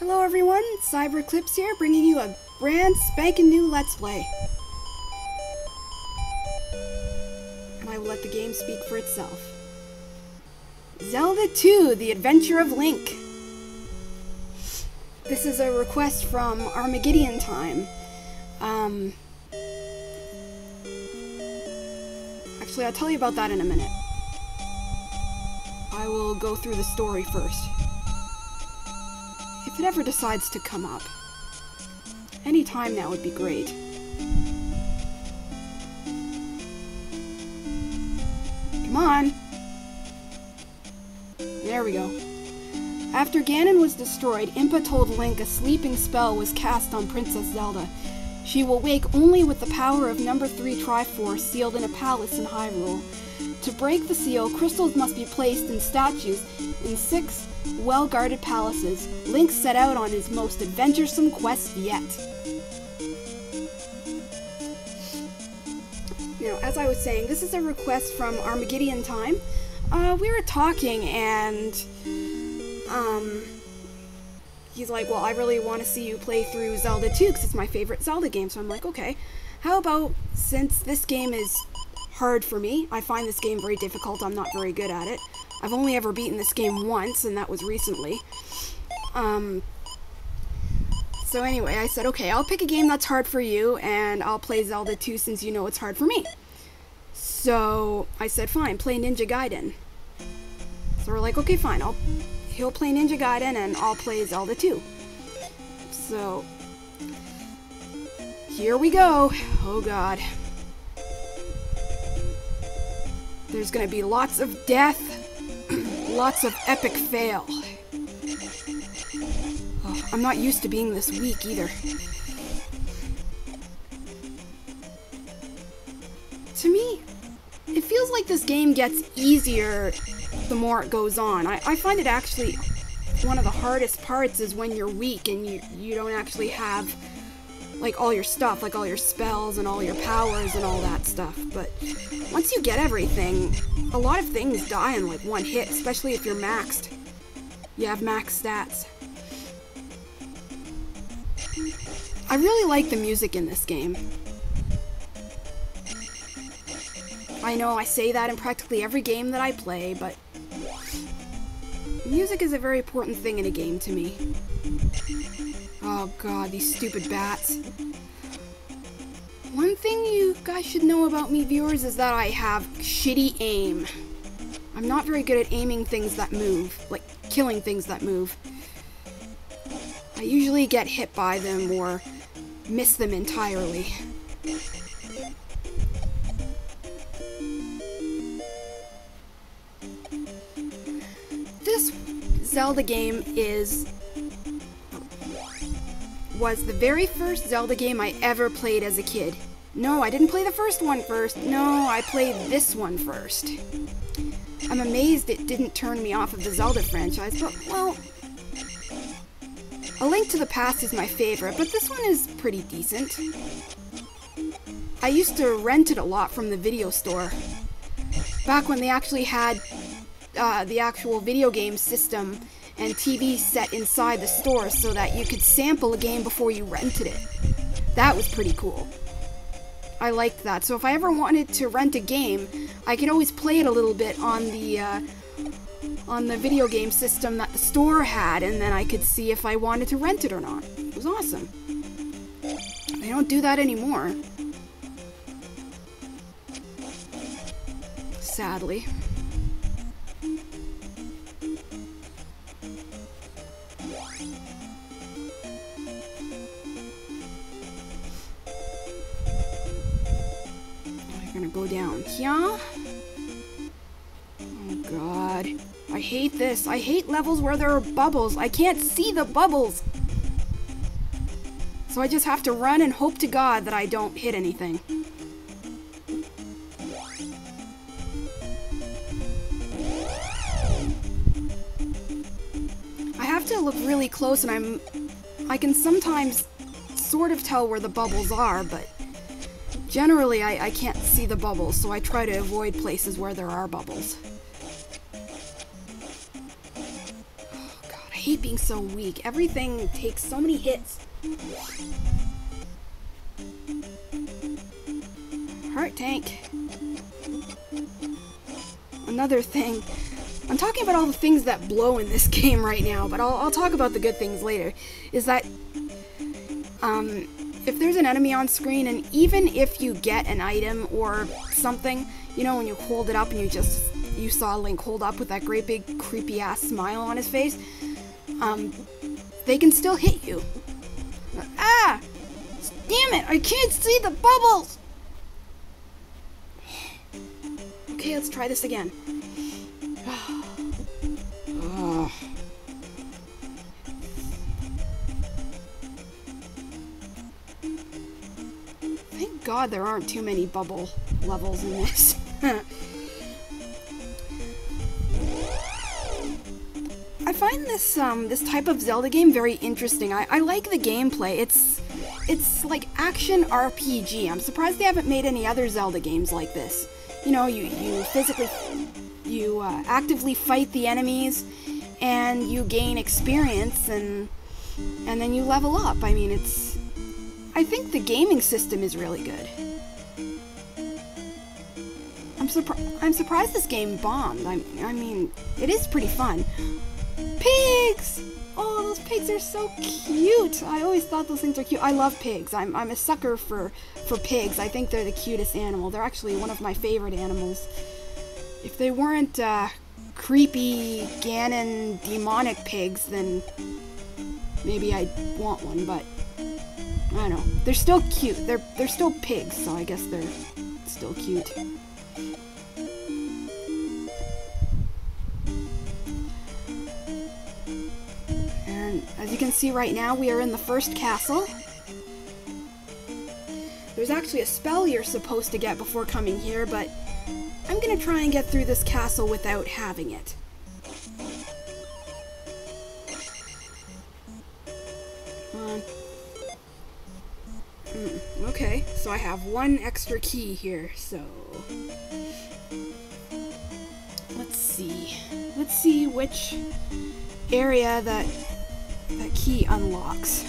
Hello everyone, Cyber Eclipse here, bringing you a brand spanking new Let's Play. And I will let the game speak for itself. Zelda 2, The Adventure of Link. This is a request from Armageddon Time. Um, actually, I'll tell you about that in a minute. I will go through the story first. It ever decides to come up. Any time now would be great. Come on! There we go. After Ganon was destroyed, Impa told Link a sleeping spell was cast on Princess Zelda. She will wake only with the power of number 3 Triforce sealed in a palace in Hyrule. To break the seal, crystals must be placed in statues in six well guarded palaces. Link set out on his most adventuresome quest yet. Now, as I was saying, this is a request from Armageddon Time. Uh, we were talking and um, he's like, well, I really want to see you play through Zelda 2 because it's my favorite Zelda game. So I'm like, okay, how about since this game is hard for me, I find this game very difficult, I'm not very good at it. I've only ever beaten this game once, and that was recently. Um, so anyway, I said, okay, I'll pick a game that's hard for you, and I'll play Zelda 2 since you know it's hard for me. So I said, fine, play Ninja Gaiden. So we're like, okay, fine, I'll he'll play Ninja Gaiden and I'll play Zelda 2. So here we go. Oh god. There's gonna be lots of death, lots of epic fail. Oh, I'm not used to being this weak either. To me, it feels like this game gets easier the more it goes on. I, I find it actually one of the hardest parts is when you're weak and you, you don't actually have like all your stuff, like all your spells and all your powers and all that stuff. But once you get everything, a lot of things die in like one hit, especially if you're maxed. You have max stats. I really like the music in this game. I know I say that in practically every game that I play, but music is a very important thing in a game to me. Oh god, these stupid bats. One thing you guys should know about me, viewers, is that I have shitty aim. I'm not very good at aiming things that move, like killing things that move. I usually get hit by them or miss them entirely. Zelda game is was the very first Zelda game I ever played as a kid. No, I didn't play the first one first. No, I played this one first. I'm amazed it didn't turn me off of the Zelda franchise, but, well... A Link to the Past is my favorite, but this one is pretty decent. I used to rent it a lot from the video store. Back when they actually had uh, the actual video game system and TV set inside the store so that you could sample a game before you rented it. That was pretty cool. I liked that. So if I ever wanted to rent a game, I could always play it a little bit on the uh, on the video game system that the store had, and then I could see if I wanted to rent it or not. It was awesome. They don't do that anymore. Sadly. Here. Oh god. I hate this. I hate levels where there are bubbles. I can't see the bubbles. So I just have to run and hope to god that I don't hit anything. I have to look really close and I'm I can sometimes sort of tell where the bubbles are, but Generally, I, I can't see the bubbles, so I try to avoid places where there are bubbles. Oh god, I hate being so weak. Everything takes so many hits. Heart tank. Another thing. I'm talking about all the things that blow in this game right now, but I'll, I'll talk about the good things later. Is that, um, if there's an enemy on screen, and even if you get an item or something, you know, when you hold it up and you just, you saw Link hold up with that great big creepy ass smile on his face, um, they can still hit you. Ah! Damn it, I can't see the bubbles! Okay, let's try this again. God there aren't too many bubble levels in this. I find this um this type of Zelda game very interesting. I, I like the gameplay. It's it's like action RPG. I'm surprised they haven't made any other Zelda games like this. You know, you you physically you uh, actively fight the enemies and you gain experience and and then you level up. I mean, it's I think the gaming system is really good. I'm surprised I'm surprised this game bombed. I I mean, it is pretty fun. Pigs! Oh, those pigs are so cute. I always thought those things are cute. I love pigs. I'm, I'm a sucker for, for pigs. I think they're the cutest animal. They're actually one of my favorite animals. If they weren't uh, creepy Ganon demonic pigs, then maybe I'd want one, but I don't know. They're still cute. They're they're still pigs, so I guess they're still cute. And as you can see right now, we are in the first castle. There's actually a spell you're supposed to get before coming here, but I'm gonna try and get through this castle without having it. So I have one extra key here, so... Let's see. Let's see which area that that key unlocks.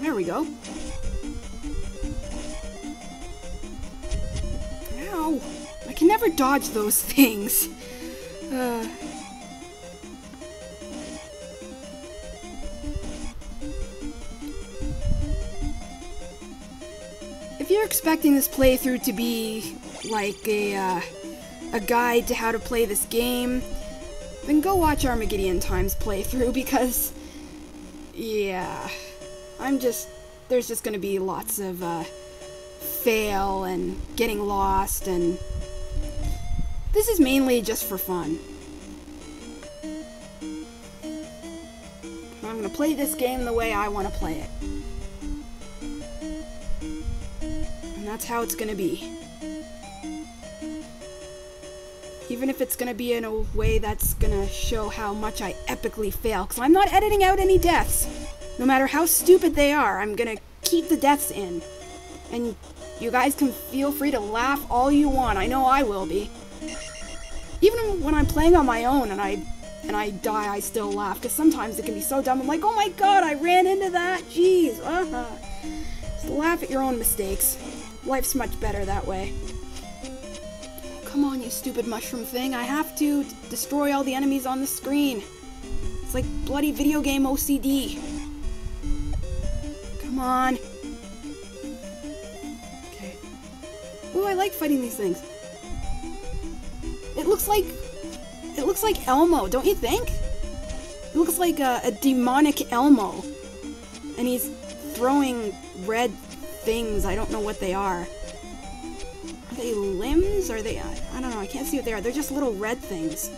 There we go. Never dodge those things. Uh. If you're expecting this playthrough to be like a, uh, a guide to how to play this game, then go watch Armageddon Time's playthrough because, yeah, I'm just, there's just gonna be lots of, uh, fail and getting lost and this is mainly just for fun. I'm gonna play this game the way I want to play it. And that's how it's gonna be. Even if it's gonna be in a way that's gonna show how much I epically fail, because I'm not editing out any deaths. No matter how stupid they are, I'm gonna keep the deaths in. And you guys can feel free to laugh all you want. I know I will be. Even when I'm playing on my own and I and I die, I still laugh because sometimes it can be so dumb. I'm like, oh my god, I ran into that. Jeez. Uh-huh. Just laugh at your own mistakes. Life's much better that way. Come on, you stupid mushroom thing. I have to destroy all the enemies on the screen. It's like bloody video game OCD. Come on. Okay. Ooh, I like fighting these things. It looks like it looks like Elmo, don't you think? It looks like a, a demonic Elmo. And he's throwing red things. I don't know what they are. Are they limbs? Are they... I, I don't know. I can't see what they are. They're just little red things.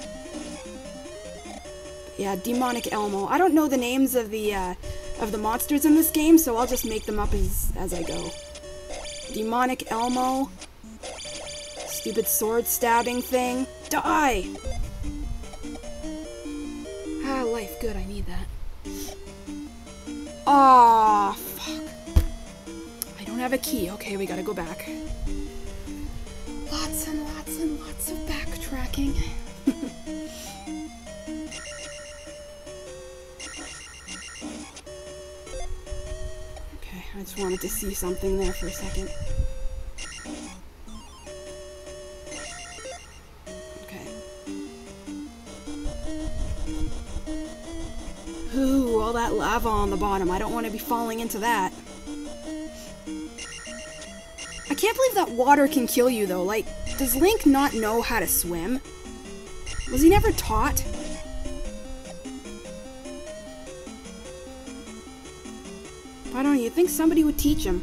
Yeah, demonic Elmo. I don't know the names of the uh, of the monsters in this game, so I'll just make them up as as I go. Demonic Elmo. Stupid sword stabbing thing. Die! Ah, life. Good, I need that. Aw, oh, fuck. I don't have a key. Okay, we gotta go back. Lots and lots and lots of backtracking. okay, I just wanted to see something there for a second. Lava on the bottom. I don't want to be falling into that. I can't believe that water can kill you, though. Like, does Link not know how to swim? Was he never taught? I don't you think somebody would teach him.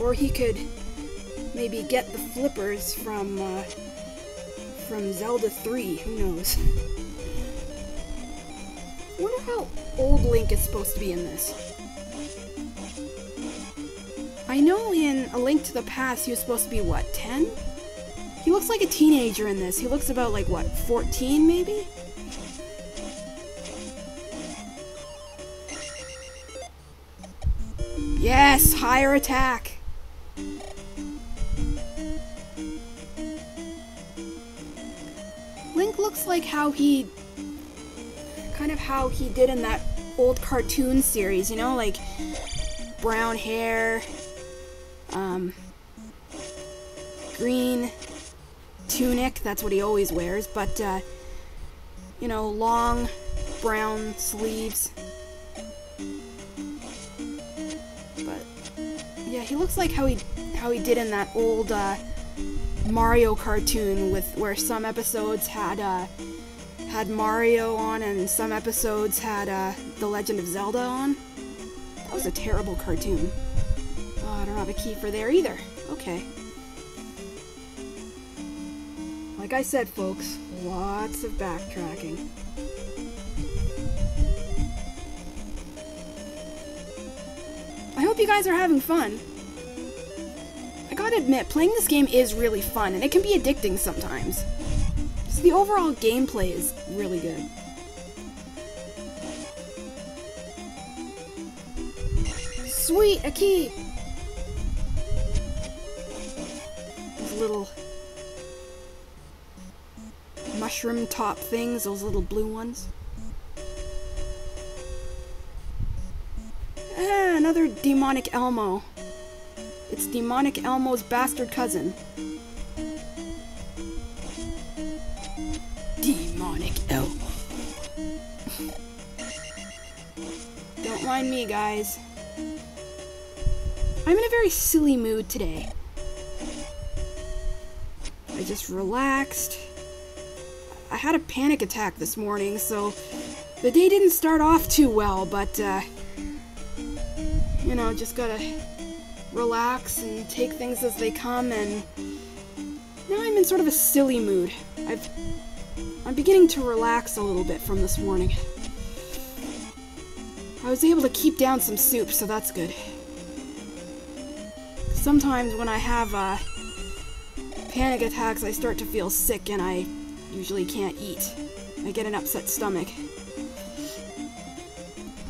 Or he could maybe get the flippers from, uh, from Zelda 3, who knows. Wonder how old Link is supposed to be in this. I know in A Link to the Past he was supposed to be, what, 10? He looks like a teenager in this. He looks about, like, what, 14 maybe? Yes, higher attack. Link looks like how he kind of how he did in that old cartoon series, you know, like brown hair, um, green tunic, that's what he always wears, but, uh, you know, long brown sleeves. But, yeah, he looks like how he, how he did in that old, uh, Mario cartoon with, where some episodes had, uh, had Mario on and some episodes had, uh, The Legend of Zelda on. That was a terrible cartoon. Oh, I don't have a key for there either. Okay. Like I said, folks, lots of backtracking. I hope you guys are having fun. I gotta admit, playing this game is really fun, and it can be addicting sometimes. So the overall gameplay is really good. Sweet, a key! little mushroom top things, those little blue ones. Ah, another demonic Elmo. It's demonic Elmo's bastard cousin. Mind me, guys. I'm in a very silly mood today. I just relaxed. I had a panic attack this morning, so the day didn't start off too well, but, uh, you know, just gotta relax and take things as they come, and now I'm in sort of a silly mood. I've, I'm beginning to relax a little bit from this morning. I was able to keep down some soup, so that's good. Sometimes when I have, uh, panic attacks, I start to feel sick and I usually can't eat. I get an upset stomach.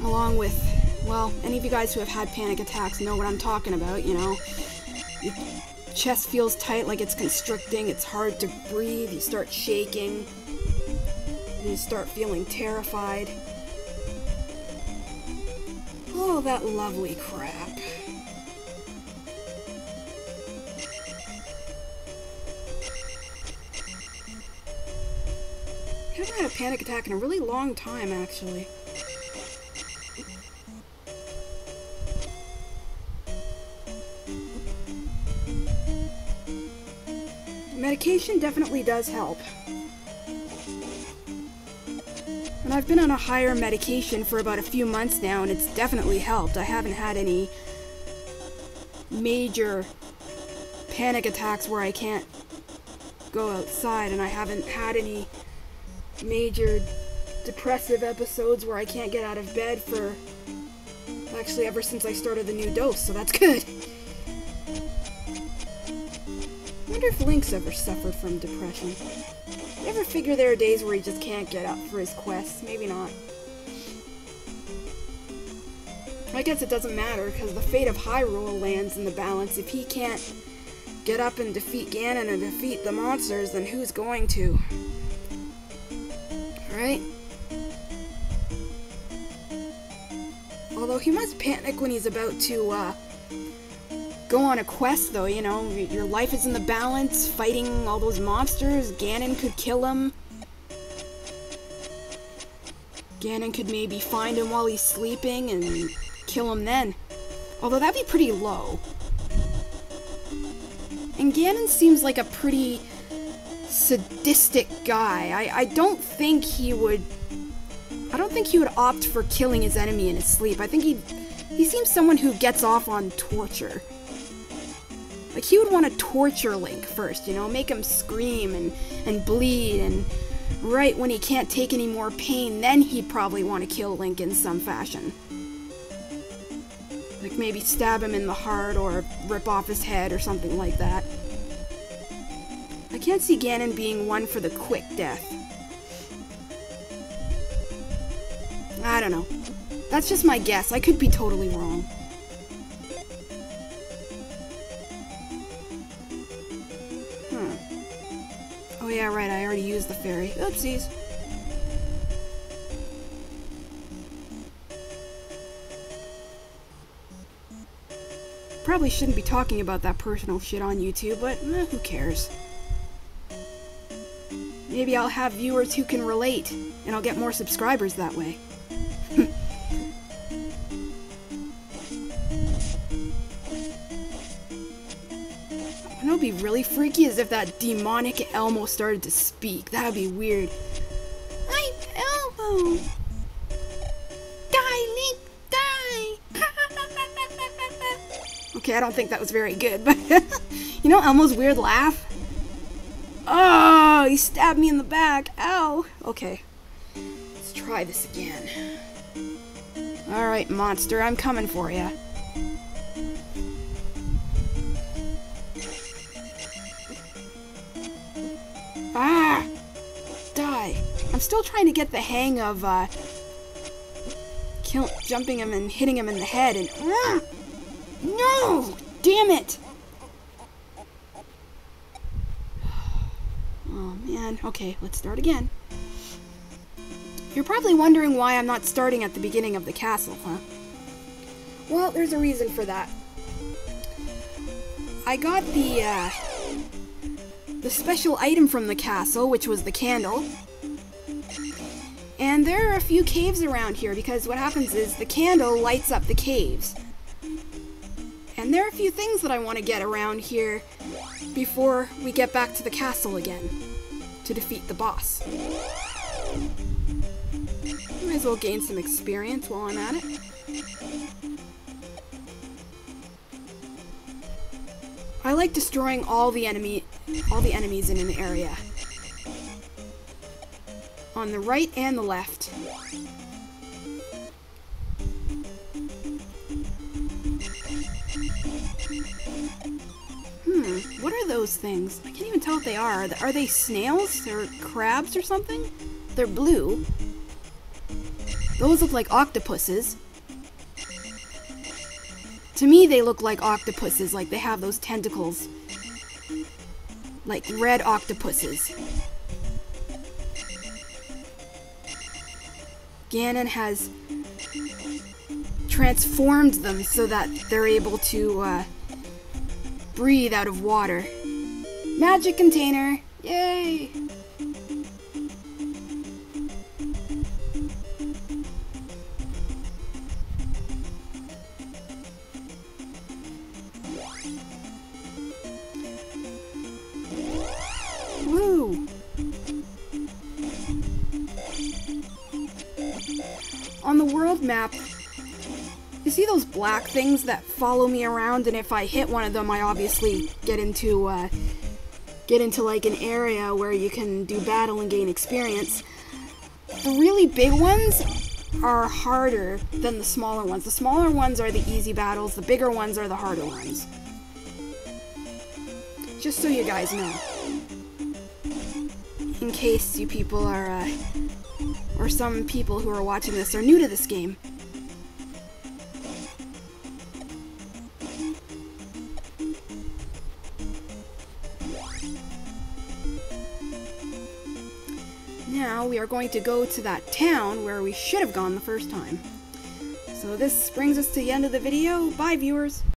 Along with, well, any of you guys who have had panic attacks know what I'm talking about, you know. Your chest feels tight like it's constricting, it's hard to breathe, you start shaking, you start feeling terrified. All that lovely crap. I haven't had a panic attack in a really long time, actually. Medication definitely does help. I've been on a higher medication for about a few months now, and it's definitely helped. I haven't had any major panic attacks where I can't go outside, and I haven't had any major depressive episodes where I can't get out of bed for actually ever since I started the new dose, so that's good. I wonder if Link's ever suffered from depression. Ever figure there are days where he just can't get up for his quests? Maybe not. I guess it doesn't matter, because the fate of Hyrule lands in the balance. If he can't get up and defeat Ganon and defeat the monsters, then who's going to? Right? Although he must panic when he's about to, uh, go on a quest, though, you know? Your life is in the balance, fighting all those monsters. Ganon could kill him. Ganon could maybe find him while he's sleeping and kill him then. Although that'd be pretty low. And Ganon seems like a pretty sadistic guy. I, I don't think he would... I don't think he would opt for killing his enemy in his sleep. I think he he seems someone who gets off on torture. Like, he would want to torture Link first, you know? Make him scream and, and bleed, and right when he can't take any more pain, then he'd probably want to kill Link in some fashion. Like maybe stab him in the heart or rip off his head or something like that. I can't see Ganon being one for the quick death. I don't know. That's just my guess. I could be totally wrong. Yeah, right, I already used the fairy. Oopsies. Probably shouldn't be talking about that personal shit on YouTube, but eh, who cares? Maybe I'll have viewers who can relate, and I'll get more subscribers that way. Really freaky is if that demonic Elmo started to speak. That would be weird. I'm Elmo. Die, Link, die. okay, I don't think that was very good, but you know Elmo's weird laugh? Oh, he stabbed me in the back. Ow. Okay. Let's try this again. Alright, monster, I'm coming for you. I'm still trying to get the hang of, uh, kill, jumping him and hitting him in the head and, ah! No! Damn it! Oh, man. Okay, let's start again. You're probably wondering why I'm not starting at the beginning of the castle, huh? Well, there's a reason for that. I got the, uh, the special item from the castle, which was the candle. And there are a few caves around here because what happens is the candle lights up the caves. And there are a few things that I want to get around here before we get back to the castle again to defeat the boss. Might as well gain some experience while I'm at it. I like destroying all the enemy all the enemies in an area. On the right and the left. Hmm, what are those things? I can't even tell what they are. Are they snails or crabs or something? They're blue. Those look like octopuses. To me, they look like octopuses, like they have those tentacles. Like red octopuses. Ganon has transformed them so that they're able to uh, breathe out of water. Magic container! Yay! Map, you see those black things that follow me around, and if I hit one of them, I obviously get into, uh, get into like an area where you can do battle and gain experience. The really big ones are harder than the smaller ones. The smaller ones are the easy battles, the bigger ones are the harder ones. Just so you guys know. in case you people are, uh, or some people who are watching this are new to this game. Now we are going to go to that town where we should have gone the first time. So this brings us to the end of the video. Bye viewers!